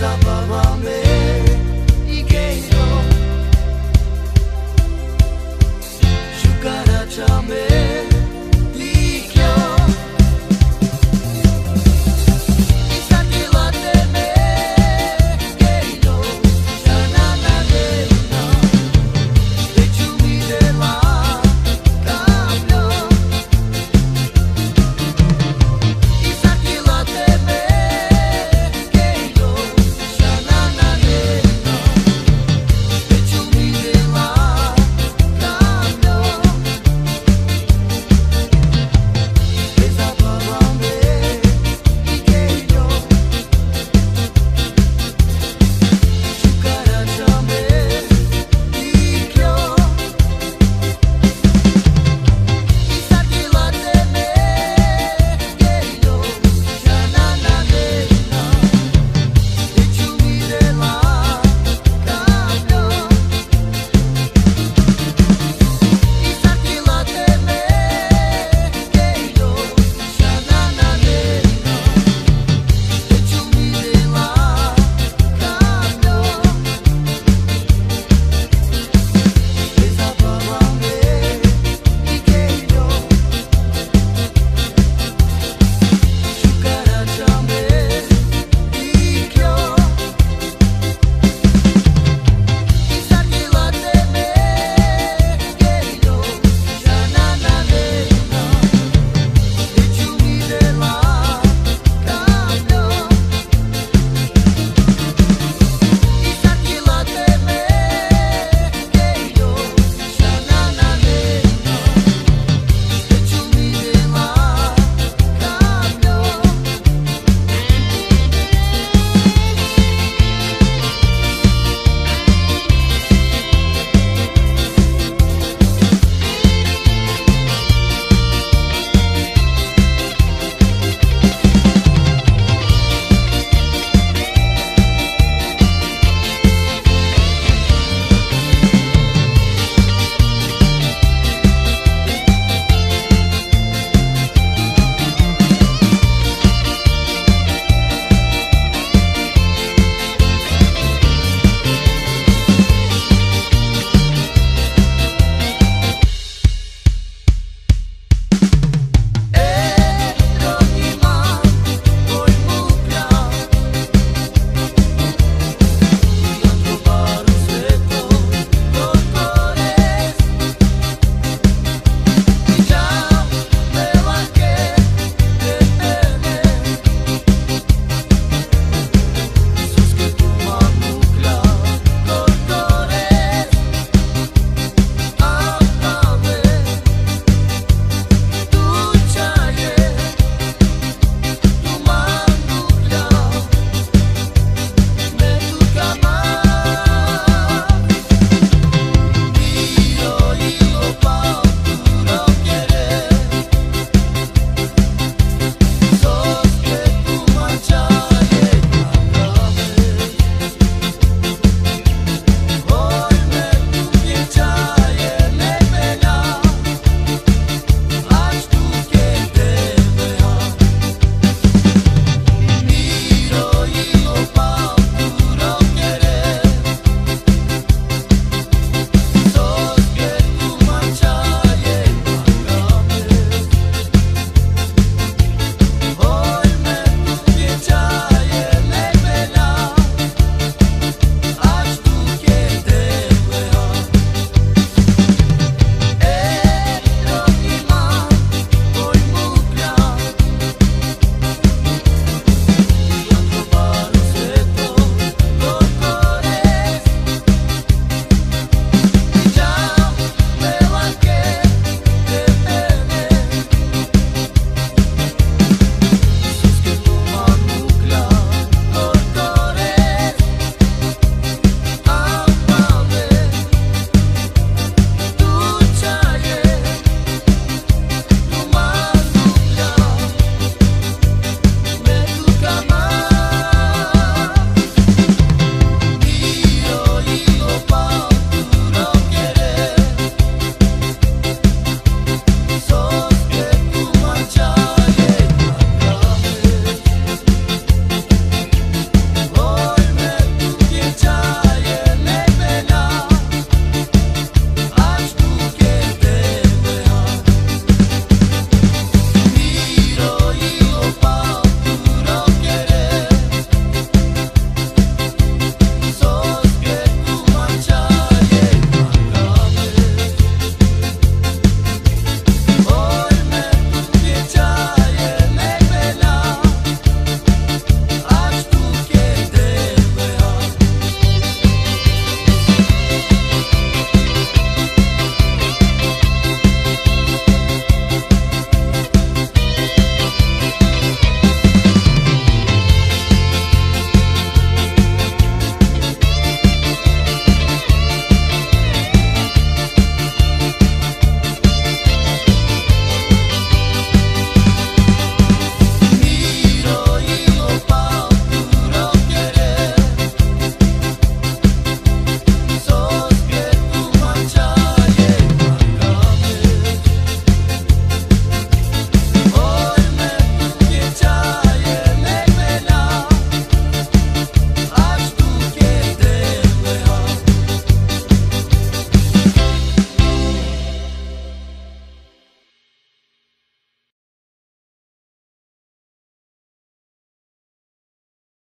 Zabawamy i gejno Siukaraczamy